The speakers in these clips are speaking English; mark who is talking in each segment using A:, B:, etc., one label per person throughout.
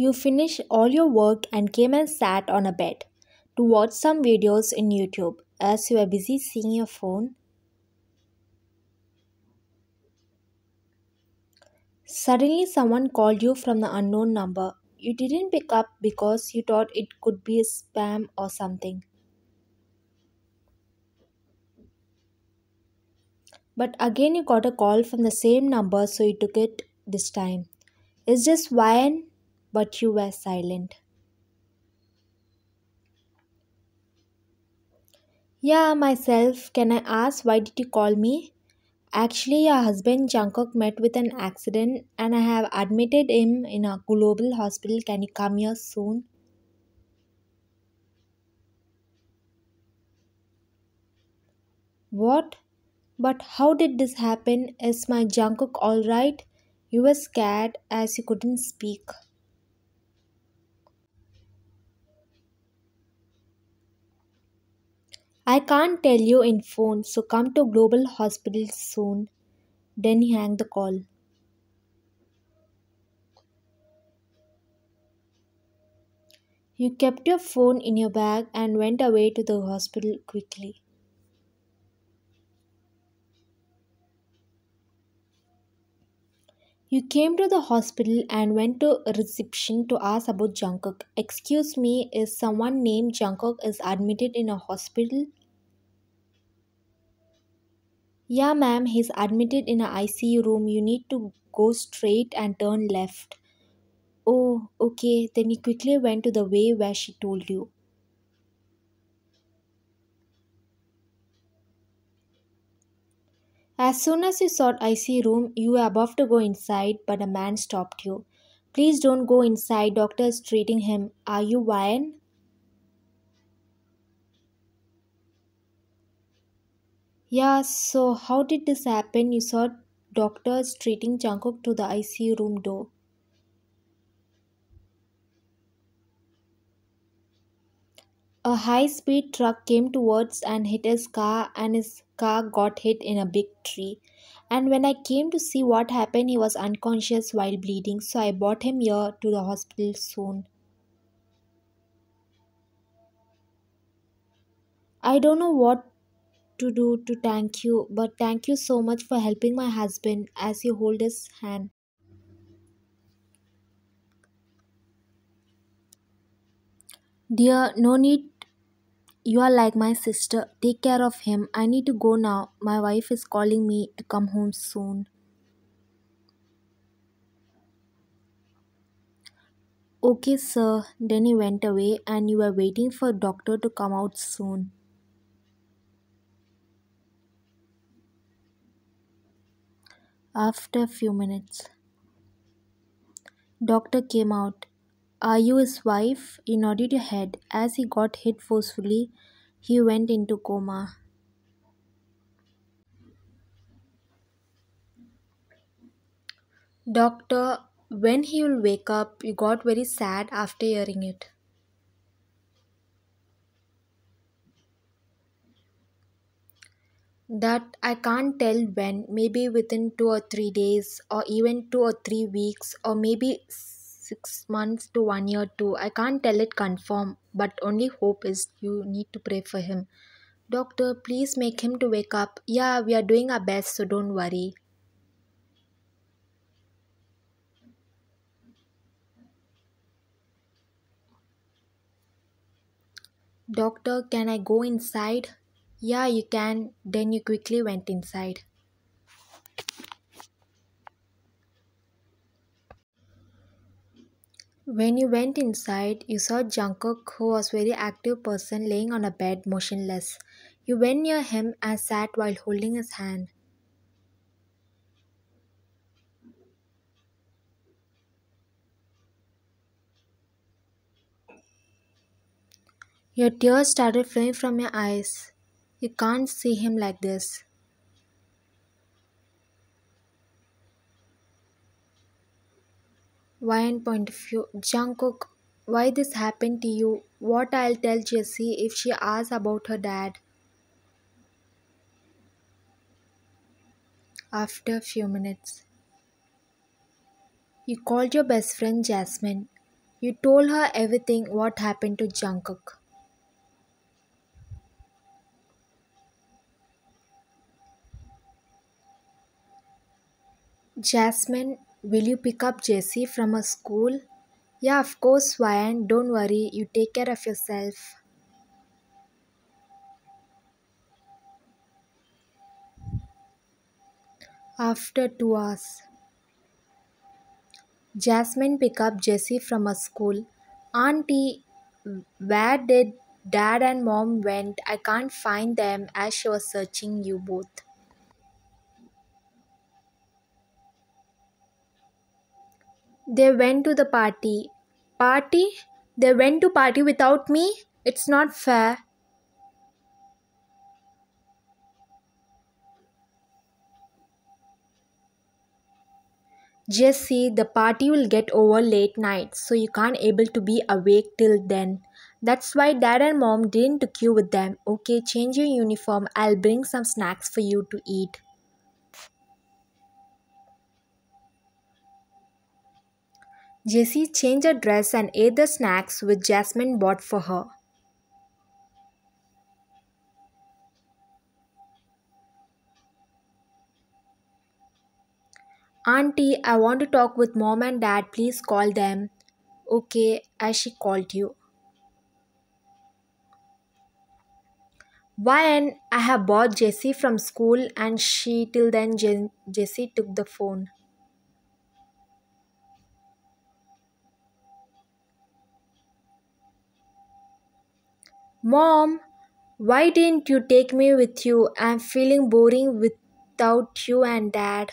A: You finished all your work and came and sat on a bed to watch some videos in YouTube as you were busy seeing your phone. Suddenly, someone called you from the unknown number. You didn't pick up because you thought it could be a spam or something. But again, you got a call from the same number, so you took it this time. It's just Ryan, but you were silent. Yeah, myself. Can I ask why did you call me? Actually, your husband Jungkook met with an accident and I have admitted him in a global hospital. Can you come here soon? What? But how did this happen? Is my Jungkook alright? You were scared as you couldn't speak. I can't tell you in phone, so come to Global Hospital soon. Then he the call. You kept your phone in your bag and went away to the hospital quickly. You came to the hospital and went to reception to ask about Jungkook. Excuse me, is someone named Jungkook is admitted in a hospital? Yeah, ma'am, he's admitted in a ICU room. You need to go straight and turn left. Oh, okay. Then you quickly went to the way where she told you. As soon as you saw IC room, you were about to go inside, but a man stopped you. Please don't go inside. Doctor is treating him. Are you Ryan? Yeah, so how did this happen? You saw doctors treating Jungkook to the ICU room door. A high speed truck came towards and hit his car, and his car got hit in a big tree. And when I came to see what happened, he was unconscious while bleeding, so I brought him here to the hospital soon. I don't know what to do to thank you, but thank you so much for helping my husband as you hold his hand. Dear, no need. You are like my sister. Take care of him. I need to go now. My wife is calling me to come home soon. Okay, sir. Then he went away, and you were waiting for doctor to come out soon. After a few minutes, doctor came out. Are you his wife? He nodded your head. As he got hit forcefully, he went into coma. Doctor, when he will wake up, you got very sad after hearing it. That I can't tell when, maybe within two or three days, or even two or three weeks, or maybe six months to one year too. I can't tell it confirm, but only hope is you need to pray for him. Doctor, please make him to wake up. Yeah, we are doing our best, so don't worry. Doctor, can I go inside? Yeah, you can. Then you quickly went inside. When you went inside, you saw Jungkook, who was a very active person, laying on a bed, motionless. You went near him and sat while holding his hand. Your tears started flowing from your eyes. You can't see him like this. Ryan point of view. Jungkook, why this happened to you? What I'll tell Jessie if she asks about her dad. After a few minutes, you called your best friend Jasmine. You told her everything what happened to Jungkook. Jasmine, will you pick up Jessie from her school? Yeah, of course, Ryan. Don't worry. You take care of yourself. After two hours, Jasmine pick up Jessie from her school. Auntie, where did dad and mom went? I can't find them as she was searching you both. They went to the party. Party? They went to party without me? It's not fair. Jessie, the party will get over late night, so you can't able to be awake till then. That's why dad and mom didn't took you with them. Okay, change your uniform. I'll bring some snacks for you to eat. Jessie changed her dress and ate the snacks which Jasmine bought for her. Auntie, I want to talk with mom and dad. Please call them. Okay, as she called you. Why? I have bought Jessie from school and she till then Jessie took the phone. Mom, why didn't you take me with you? I'm feeling boring without you and dad.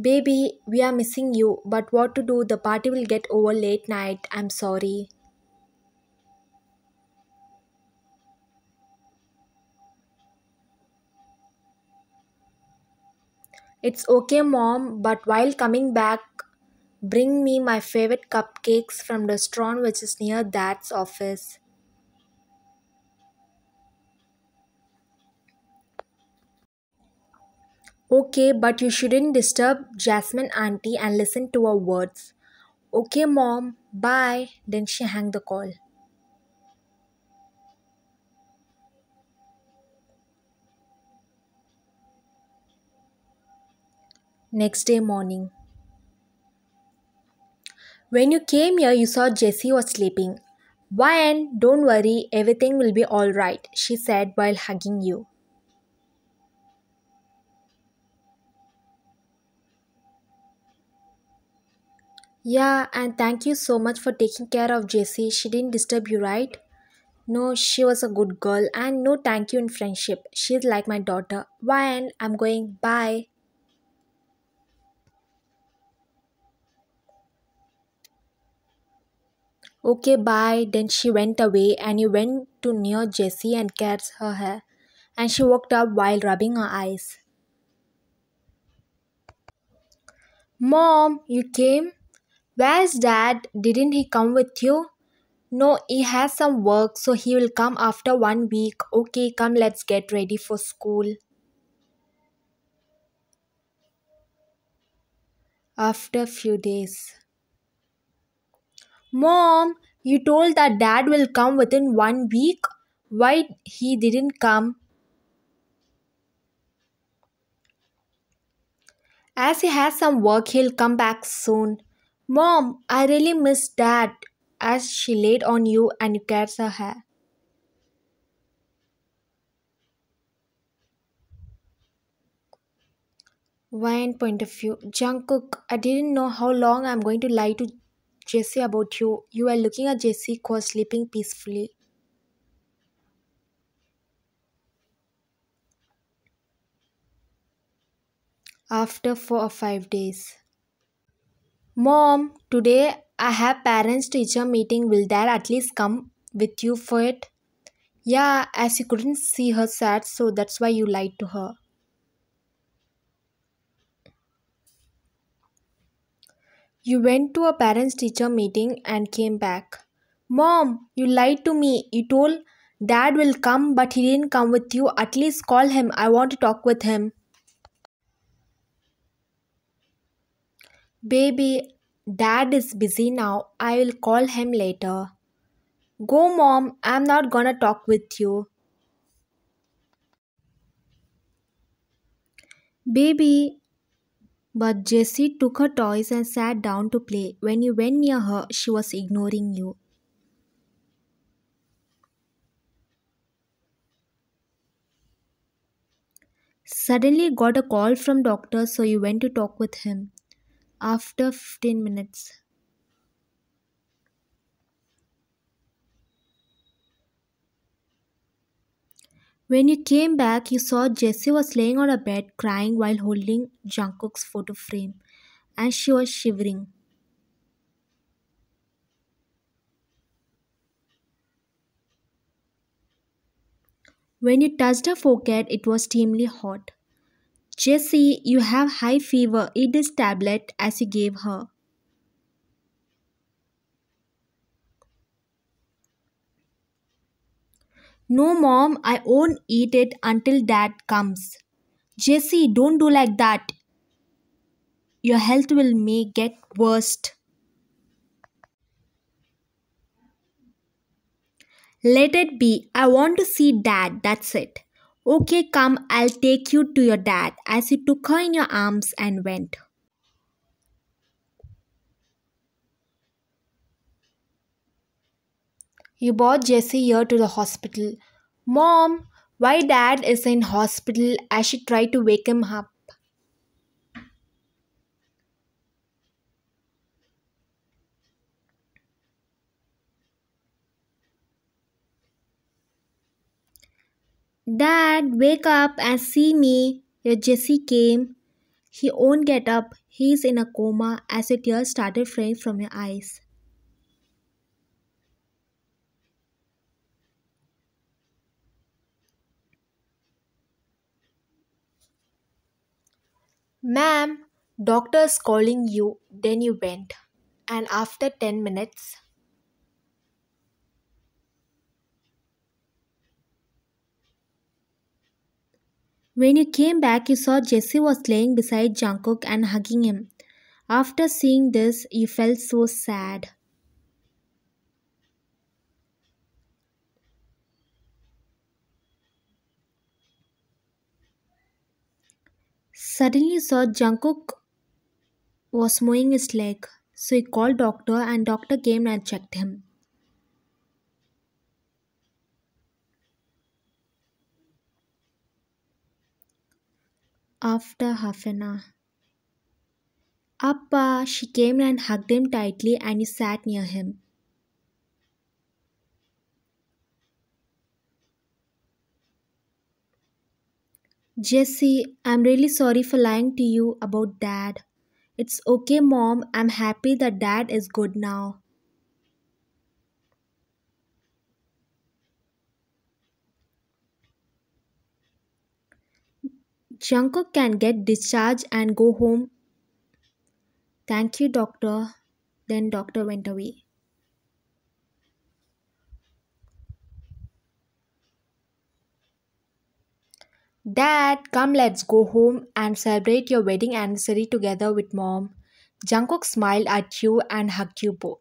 A: Baby, we are missing you, but what to do? The party will get over late night. I'm sorry. It's okay, mom, but while coming back, bring me my favorite cupcakes from the restaurant which is near dad's office. Okay, but you shouldn't disturb Jasmine auntie and listen to her words. Okay, mom, bye. Then she hung the call. Next day morning. When you came here, you saw Jessie was sleeping. Ryan, don't worry, everything will be alright, she said while hugging you. Yeah, and thank you so much for taking care of Jessie. She didn't disturb you, right? No, she was a good girl, and no thank you in friendship. She's like my daughter. Ryan, I'm going. Bye. Okay, bye. Then she went away, and you went to near Jessie and caressed her hair. And she woke up while rubbing her eyes. Mom, you came? Where's dad? Didn't he come with you? No, he has some work, so he will come after one week. Okay, come, let's get ready for school. After few days. Mom, you told that dad will come within one week. Why he didn't come? As he has some work, he'll come back soon. Mom, I really miss dad. As she laid on you and you caressed her hair. One point of view. Jungkook, I didn't know how long I'm going to lie to Jessie about you. You are looking at Jessie who was sleeping peacefully. After four or five days. Mom, today I have parents teacher meeting. Will dad at least come with you for it? Yeah, as you couldn't see her sad, so that's why you lied to her. You went to a parents teacher meeting and came back. Mom, you lied to me. You told dad will come, but he didn't come with you. At least call him. I want to talk with him. Baby, Dad is busy now. I will call him later. Go, mom. I'm not gonna talk with you. Baby, but Jessie took her toys and sat down to play. When you went near her, she was ignoring you. Suddenly got a call from doctor so you went to talk with him. After 15 minutes. When you came back, you saw Jessie was laying on a bed crying while holding Jungkook's photo frame and she was shivering. When you touched her forehead, it was steamily hot. Jessie, you have high fever. Eat this tablet as you gave her. No, mom, I won't eat it until dad comes. Jessie, don't do like that. Your health will may get worse. Let it be. I want to see dad. That's it. Okay, come, I'll take you to your dad as he took her in your arms and went. You brought Jessie here to the hospital. Mom, why dad is in hospital as she tried to wake him up? Wake up and see me. Your Jessie came. He won't get up. He's in a coma as the tears started flowing from your eyes. Ma'am, doctor's calling you. Then you went. And after 10 minutes, When you came back, you saw Jessie was laying beside Jungkook and hugging him. After seeing this, you felt so sad. Suddenly, you saw Jungkook was mowing his leg, so he called doctor and doctor came and checked him. After half an hour, Appa, she came and hugged him tightly and he sat near him. Jessie, I'm really sorry for lying to you about dad. It's okay, mom. I'm happy that dad is good now. Jungkook can get discharged and go home. Thank you, doctor. Then doctor went away. Dad, come let's go home and celebrate your wedding anniversary together with mom. Jungkook smiled at you and hugged you both.